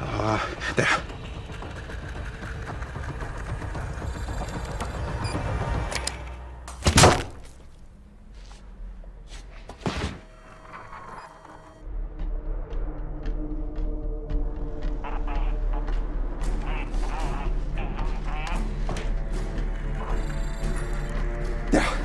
Ah, 啊，there. Yeah.